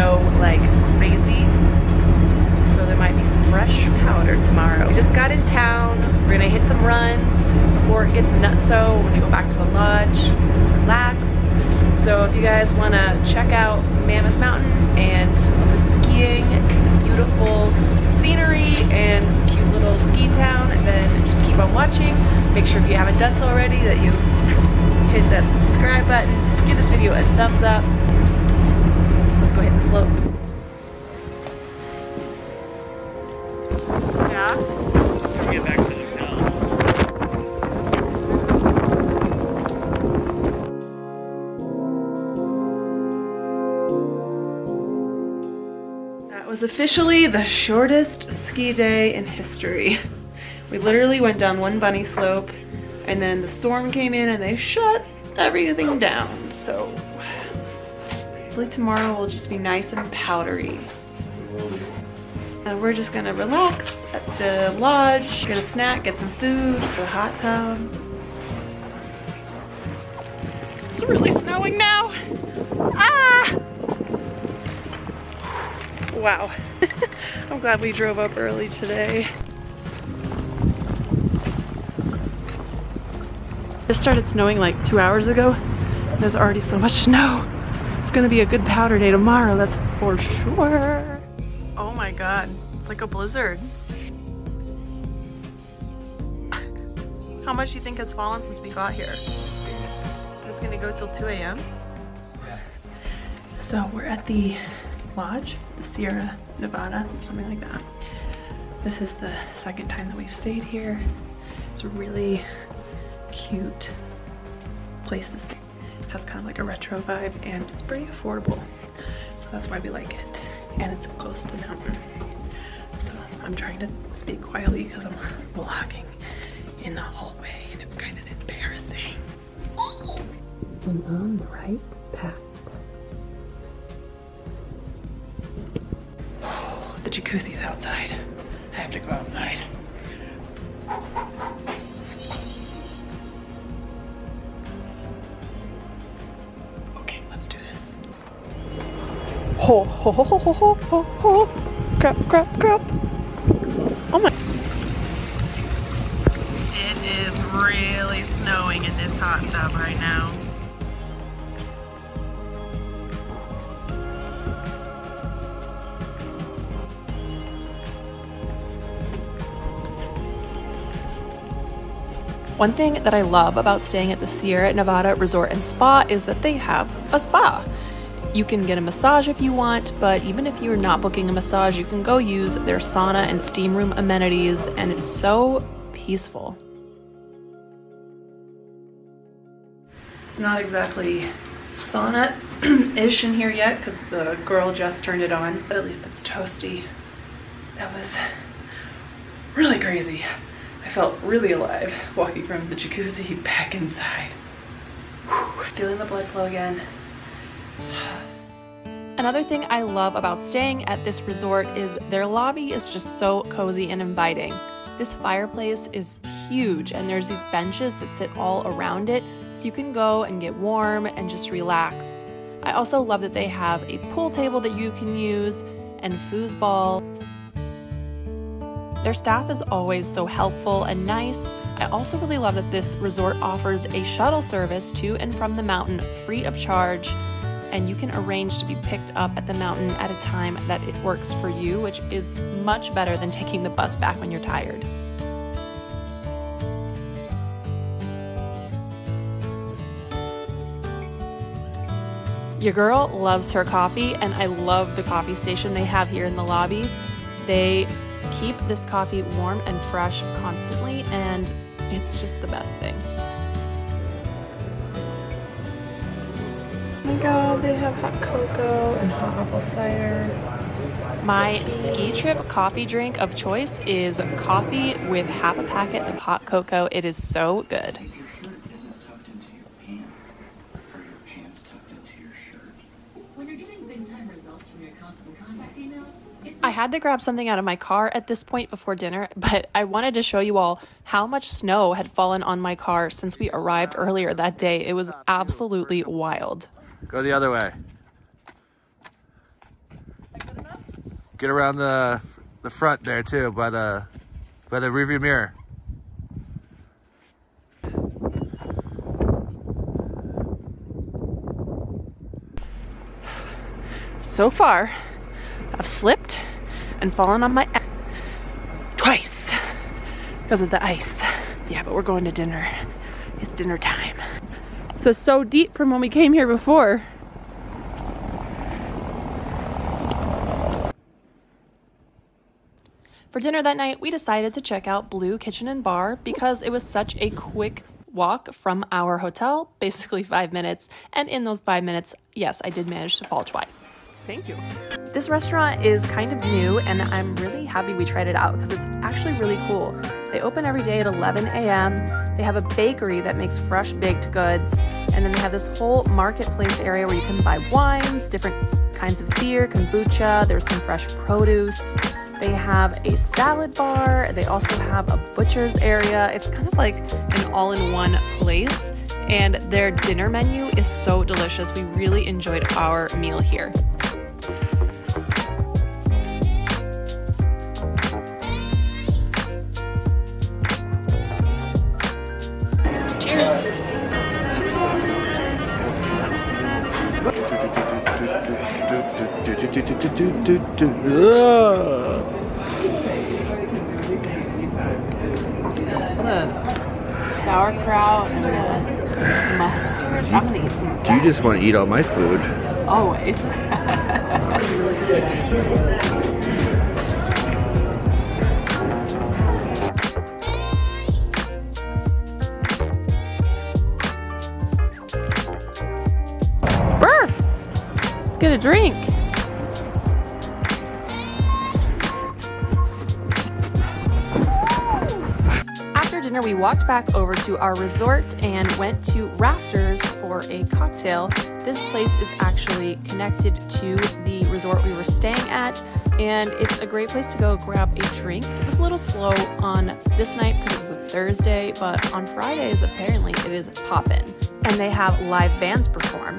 like crazy, so there might be some fresh powder tomorrow. We just got in town. We're gonna hit some runs before it gets nutso. We're gonna go back to the lodge, relax. So if you guys wanna check out Mammoth Mountain and the skiing, beautiful scenery and this cute little ski town, then just keep on watching. Make sure if you haven't done so already that you hit that subscribe button, give this video a thumbs up. Slopes. Yeah? So we get back to the town. That was officially the shortest ski day in history. We literally went down one bunny slope and then the storm came in and they shut everything down. So hopefully tomorrow will just be nice and powdery. And we're just gonna relax at the lodge, get a snack, get some food, the hot tub. It's really snowing now. Ah! Wow. I'm glad we drove up early today. It started snowing like two hours ago. There's already so much snow. It's gonna be a good powder day tomorrow, that's for sure. Oh my god, it's like a blizzard. How much do you think has fallen since we got here? It's gonna go till 2 a.m. So we're at the lodge, the Sierra Nevada, something like that. This is the second time that we've stayed here. It's a really cute place to stay. Has kind of like a retro vibe and it's pretty affordable. So that's why we like it. And it's close to the mountain. So I'm trying to speak quietly because I'm vlogging in the hallway and it's kind of embarrassing. I'm on the right path. The jacuzzi's outside. I have to go outside. Ho ho ho ho ho ho ho ho. Crap, crap, crap. Oh my. It is really snowing in this hot tub right now. One thing that I love about staying at the Sierra Nevada Resort and Spa is that they have a spa. You can get a massage if you want, but even if you're not booking a massage, you can go use their sauna and steam room amenities, and it's so peaceful. It's not exactly sauna-ish in here yet because the girl just turned it on, but at least it's toasty. That was really crazy. I felt really alive walking from the jacuzzi back inside. Whew, feeling the blood flow again. Another thing I love about staying at this resort is their lobby is just so cozy and inviting. This fireplace is huge and there's these benches that sit all around it so you can go and get warm and just relax. I also love that they have a pool table that you can use and foosball. Their staff is always so helpful and nice. I also really love that this resort offers a shuttle service to and from the mountain free of charge, and you can arrange to be picked up at the mountain at a time that it works for you, which is much better than taking the bus back when you're tired. Your girl loves her coffee, and I love the coffee station they have here in the lobby. They keep this coffee warm and fresh constantly, and it's just the best thing. My god, they have hot cocoa and hot apple cider. My ski trip coffee drink of choice is coffee with half a packet of hot cocoa. It is so good. When you're getting big time results from your constant contact emails, it's I had to grab something out of my car at this point before dinner, but I wanted to show you all how much snow had fallen on my car since we arrived earlier that day. It was absolutely wild. Go the other way. Get around the the front there too, by the by the rearview mirror. So far, I've slipped and fallen on my twice because of the ice. Yeah, but we're going to dinner. It's dinner time. So, so deep from when we came here before. For dinner that night, we decided to check out Blue Kitchen and Bar because it was such a quick walk from our hotel, basically five minutes. And in those five minutes, yes, I did manage to fall twice. Thank you. This restaurant is kind of new, and I'm really happy we tried it out because it's actually really cool. They open every day at 11 a.m. They have a bakery that makes fresh baked goods, and then they have this whole marketplace area where you can buy wines, different kinds of beer, kombucha, there's some fresh produce. They have a salad bar, they also have a butcher's area. It's kind of like an all in one place, and their dinner menu is so delicious. We really enjoyed our meal here. The sauerkraut and the mustard. I'm gonna eat some of You just want to eat all my food. Always. Brr! Let's get a drink. Dinner, we walked back over to our resort and went to Rafters for a cocktail. This place is actually connected to the resort we were staying at, and it's a great place to go grab a drink. It was a little slow on this night because it was a Thursday, but on Fridays, apparently, it is poppin'. And they have live bands perform.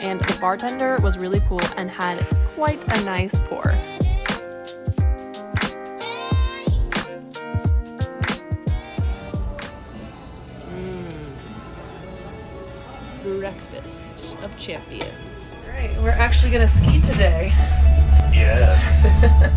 And the bartender was really cool and had quite a nice pour. Breakfast of champions. All right, we're actually gonna ski today. Yeah.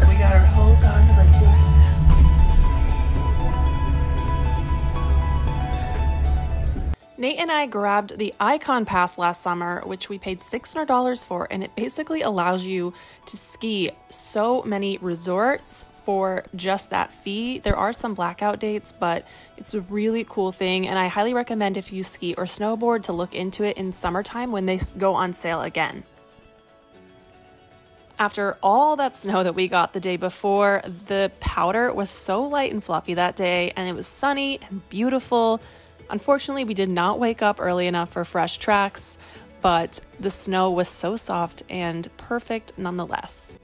We got our whole gondola to ourselves. Nate and I grabbed the Ikon Pass last summer, which we paid $600 for, and it basically allows you to ski so many resorts for just that fee. There are some blackout dates, but it's a really cool thing, and I highly recommend if you ski or snowboard to look into it in summertime when they go on sale again. After all that snow that we got the day before, the powder was so light and fluffy that day, and it was sunny and beautiful. Unfortunately, we did not wake up early enough for fresh tracks, but the snow was so soft and perfect nonetheless.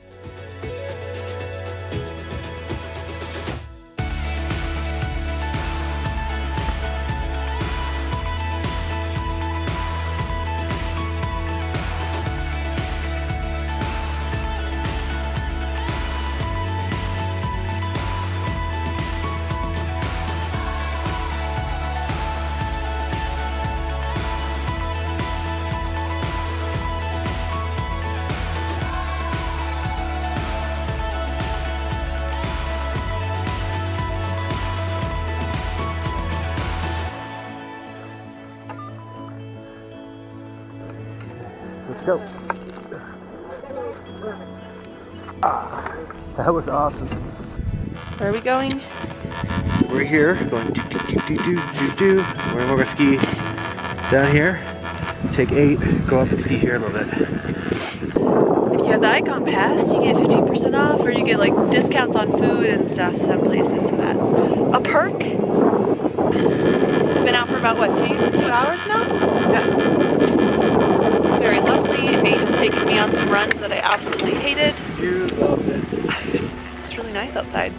Let's go. Ah, that was awesome. Where are we going? We're here going do do do do do do do. We're gonna ski down here. Take eight, go up and ski here a little bit. If you have the Ikon Pass, you get 15% off, or you get like discounts on food and stuff some places. So that's a perk. Been out for about what, two, two hours now? Yeah recently. taking taken me on some runs that I absolutely hated. You it. it's really nice outside.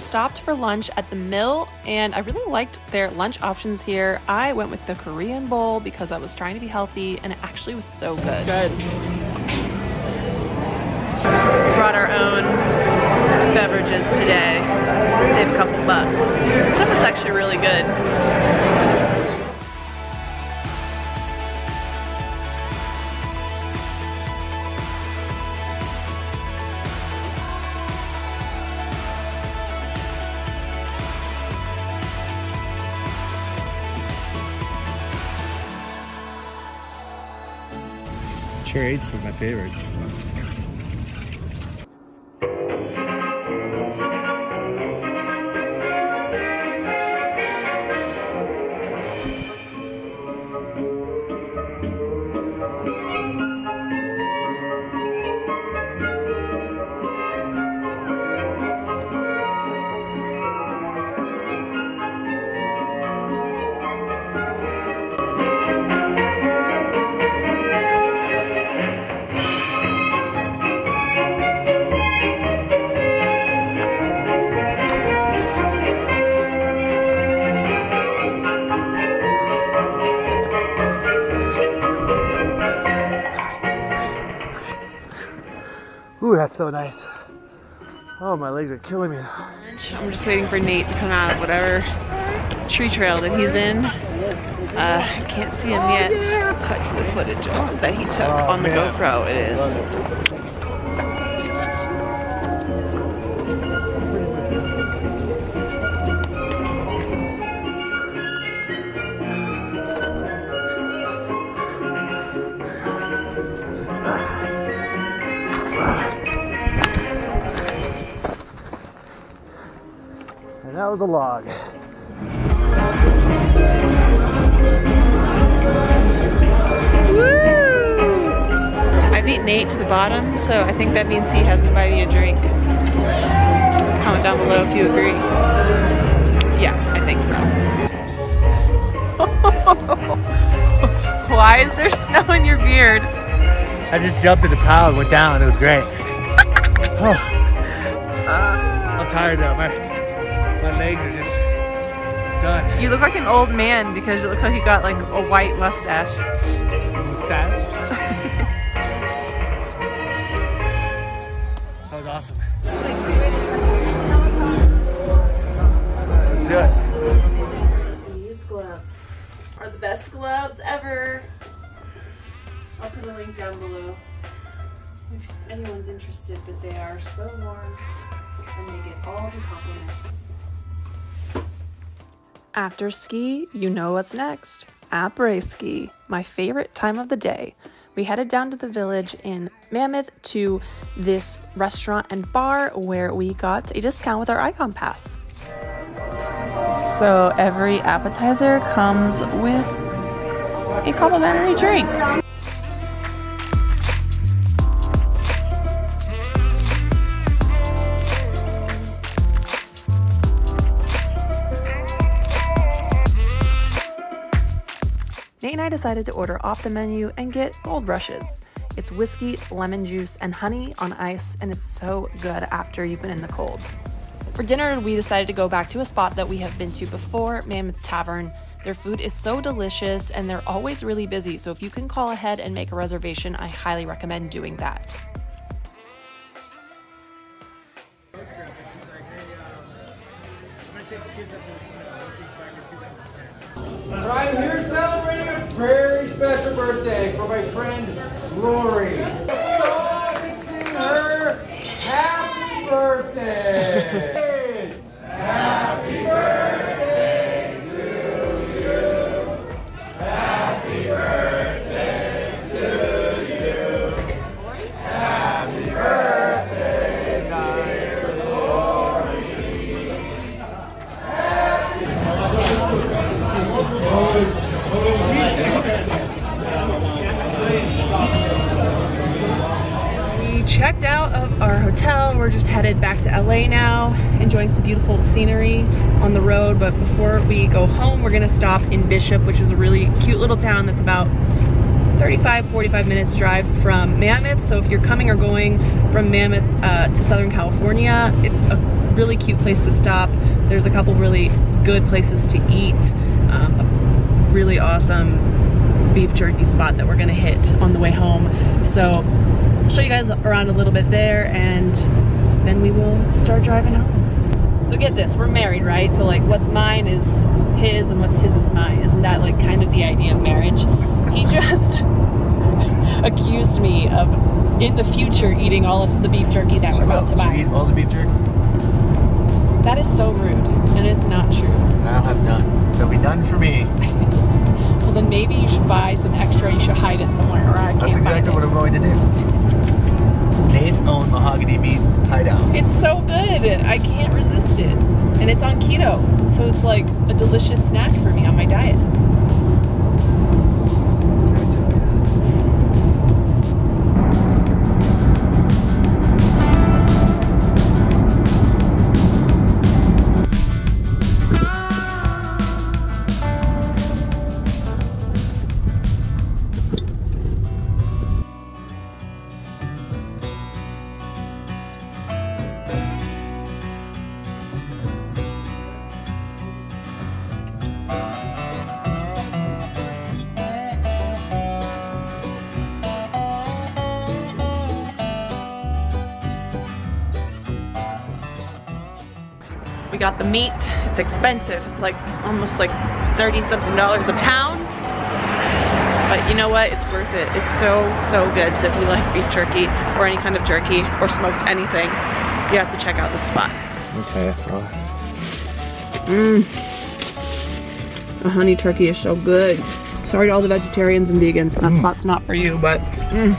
We stopped for lunch at the mill and I really liked their lunch options here. I went with the Korean bowl because I was trying to be healthy and it actually was so good. Good. We brought our own beverages today. Save a couple bucks. Stuff is actually really good. Cherry 8's my favorite. So nice. Oh, my legs are killing me. I'm just waiting for Nate to come out of whatever tree trail that he's in. Uh, can't see him yet. Cut to the footage that he took on the man. GoPro. It is. Was a log. Woo! I beat Nate to the bottom, so I think that means he has to buy me a drink. Comment down below if you agree. Yeah, I think so. Why is there snow in your beard? I just jumped in the pile and went down. It was great. Oh, I'm tired now. My, my legs are just done. You look like an old man because it looks like you got like a white mustache. Mustache. that was awesome. Let's do it. These gloves are the best gloves ever. I'll put a link down below if anyone's interested, but they are so warm and they get all the compliments. After ski, you know what's next. Après ski, my favorite time of the day. We headed down to the village in Mammoth to this restaurant and bar where we got a discount with our Ikon Pass. So every appetizer comes with a complimentary drink. And I decided to order off the menu and get gold rushes. It's whiskey, lemon juice, and honey on ice, and it's so good after you've been in the cold. For dinner, we decided to go back to a spot that we have been to before, Mammoth Tavern. Their food is so delicious and they're always really busy, so if you can call ahead and make a reservation, I highly recommend doing that. I'm here celebrating a very special birthday for my friend Lori. Let's all can sing her happy birthday. We checked out of our hotel. we're just headed back to LA now, enjoying some beautiful scenery on the road. But before we go home, we're gonna stop in Bishop, which is a really cute little town that's about 35, 45 minutes drive from Mammoth. So if you're coming or going from Mammoth uh, to Southern California, it's a really cute place to stop. There's a couple really good places to eat. Um, really awesome beef jerky spot that we're gonna hit on the way home. So I'll show you guys around a little bit there and then we will start driving home. So get this, we're married, right? So like what's mine is his and what's his is mine. Isn't that like kind of the idea of marriage? He just accused me of in the future eating all of the beef jerky that we're about to buy. Eat all the beef jerky? That is so rude and it's not true. I'll have none. They'll be done for me. Well then maybe you should buy some extra, you should hide it somewhere or I can't That's exactly it. what I'm going to do. Nate's own mahogany meat hideout. It's so good. I can't resist it. And it's on keto. So it's like a delicious snack for me on my diet. Got the meat. It's expensive. It's like almost like 30 something dollars a pound. But you know what? It's worth it. It's so, so good. So if you like beef jerky or any kind of jerky or smoked anything, you have to check out this spot. Okay. Well, Mmm. The honey turkey is so good. Sorry to all the vegetarians and vegans. That spot's not for you, but mm,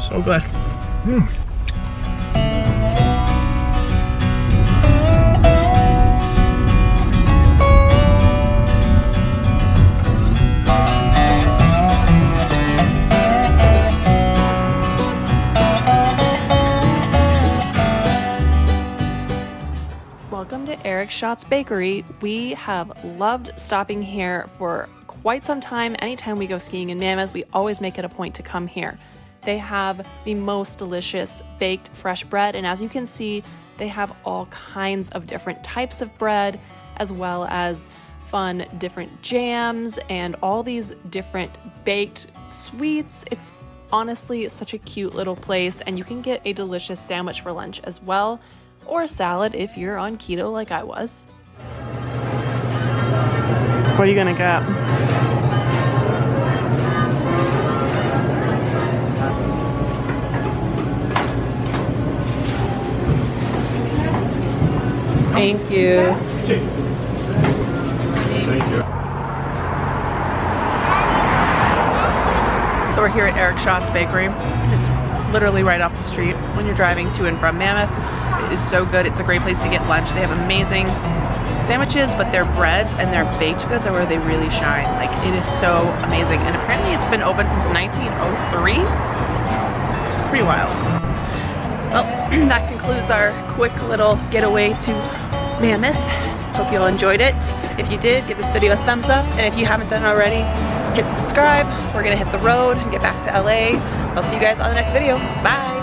so good. Welcome Schatz Bakery. We have loved stopping here for quite some time. Anytime we go skiing in Mammoth, we always make it a point to come here. They have the most delicious baked fresh bread, and as you can see, they have all kinds of different types of bread, as well as fun different jams and all these different baked sweets. It's honestly such a cute little place, and you can get a delicious sandwich for lunch as well, or a salad if you're on keto like I was. What are you gonna get? Thank you. So we're here at Eric Schatz Bakery. It's literally right off the street when you're driving to and from Mammoth. Is so good. It's a great place to get lunch. They have amazing sandwiches, but their breads and their baked goods are where they really shine. Like it is so amazing. And apparently it's been open since 1903. Pretty wild. Well, that concludes our quick little getaway to Mammoth. Hope you all enjoyed it. If you did, give this video a thumbs up. And if you haven't done it already, hit subscribe. We're gonna hit the road and get back to LA. I'll see you guys on the next video. Bye.